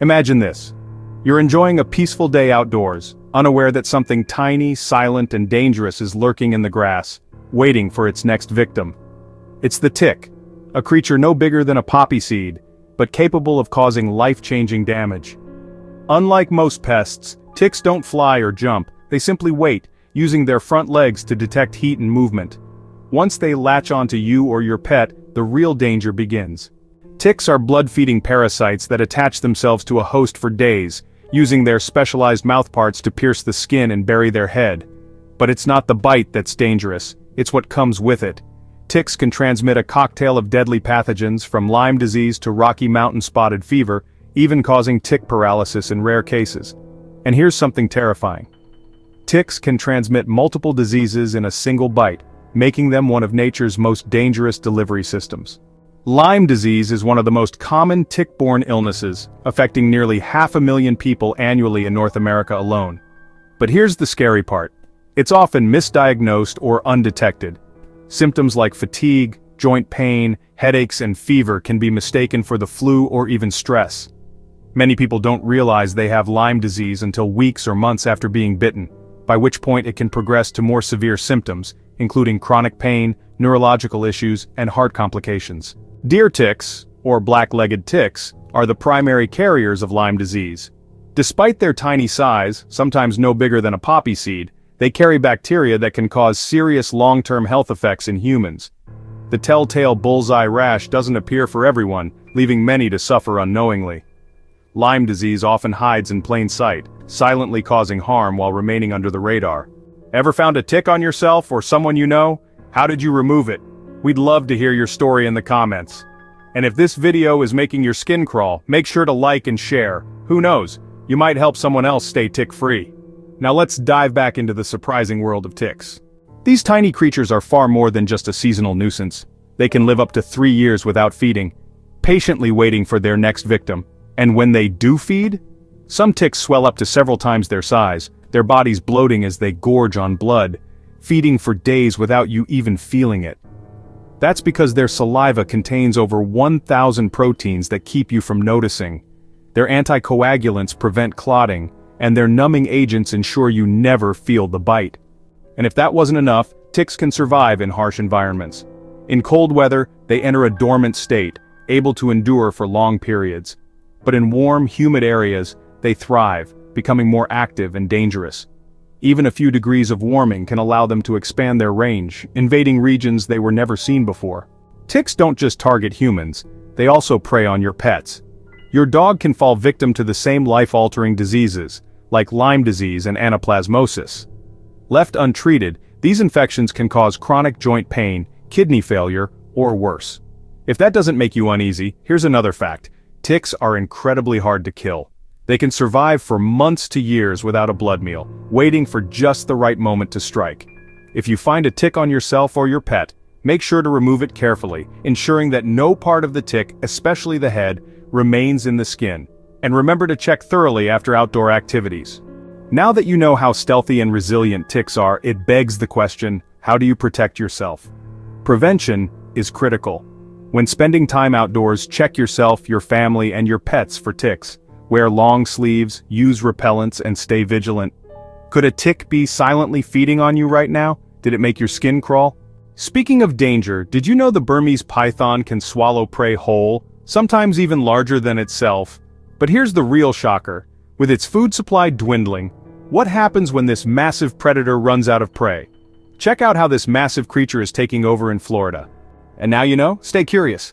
Imagine this. You're enjoying a peaceful day outdoors, unaware that something tiny, silent, and dangerous is lurking in the grass, waiting for its next victim. It's the tick, a creature no bigger than a poppy seed, but capable of causing life-changing damage. Unlike most pests, ticks don't fly or jump, they simply wait, using their front legs to detect heat and movement. Once they latch onto you or your pet, the real danger begins. Ticks are blood-feeding parasites that attach themselves to a host for days, using their specialized mouthparts to pierce the skin and bury their head. But it's not the bite that's dangerous, it's what comes with it. Ticks can transmit a cocktail of deadly pathogens from Lyme disease to Rocky Mountain spotted fever, even causing tick paralysis in rare cases. And here's something terrifying. Ticks can transmit multiple diseases in a single bite, making them one of nature's most dangerous delivery systems. Lyme disease is one of the most common tick-borne illnesses, affecting nearly half a million people annually in North America alone. But here's the scary part. It's often misdiagnosed or undetected. Symptoms like fatigue, joint pain, headaches and fever can be mistaken for the flu or even stress. Many people don't realize they have Lyme disease until weeks or months after being bitten, by which point it can progress to more severe symptoms, including chronic pain, neurological issues, and heart complications. Deer ticks, or black-legged ticks, are the primary carriers of Lyme disease. Despite their tiny size, sometimes no bigger than a poppy seed, they carry bacteria that can cause serious long-term health effects in humans. The telltale bullseye rash doesn't appear for everyone, leaving many to suffer unknowingly. Lyme disease often hides in plain sight, silently causing harm while remaining under the radar. Ever found a tick on yourself or someone you know? How did you remove it? We'd love to hear your story in the comments. And if this video is making your skin crawl, make sure to like and share. Who knows, you might help someone else stay tick-free. Now let's dive back into the surprising world of ticks. These tiny creatures are far more than just a seasonal nuisance. They can live up to three years without feeding, patiently waiting for their next victim. And when they do feed, some ticks swell up to several times their size, their bodies bloating as they gorge on blood, feeding for days without you even feeling it. That's because their saliva contains over 1,000 proteins that keep you from noticing. Their anticoagulants prevent clotting, and their numbing agents ensure you never feel the bite. And if that wasn't enough, ticks can survive in harsh environments. In cold weather, they enter a dormant state, able to endure for long periods. But in warm, humid areas, they thrive, becoming more active and dangerous. Even a few degrees of warming can allow them to expand their range, invading regions they were never seen before. Ticks don't just target humans, they also prey on your pets. Your dog can fall victim to the same life-altering diseases, like Lyme disease and anaplasmosis. Left untreated, these infections can cause chronic joint pain, kidney failure, or worse. If that doesn't make you uneasy, here's another fact. Ticks are incredibly hard to kill. They can survive for months to years without a blood meal, waiting for just the right moment to strike. If you find a tick on yourself or your pet, make sure to remove it carefully, ensuring that no part of the tick, especially the head, remains in the skin. And remember to check thoroughly after outdoor activities. Now that you know how stealthy and resilient ticks are, it begs the question, how do you protect yourself? Prevention is critical. When spending time outdoors, check yourself, your family, and your pets for ticks. Wear long sleeves, use repellents, and stay vigilant. Could a tick be silently feeding on you right now? Did it make your skin crawl? Speaking of danger, did you know the Burmese python can swallow prey whole, sometimes even larger than itself? But here's the real shocker. With its food supply dwindling, what happens when this massive predator runs out of prey? Check out how this massive creature is taking over in Florida. And now you know, stay curious.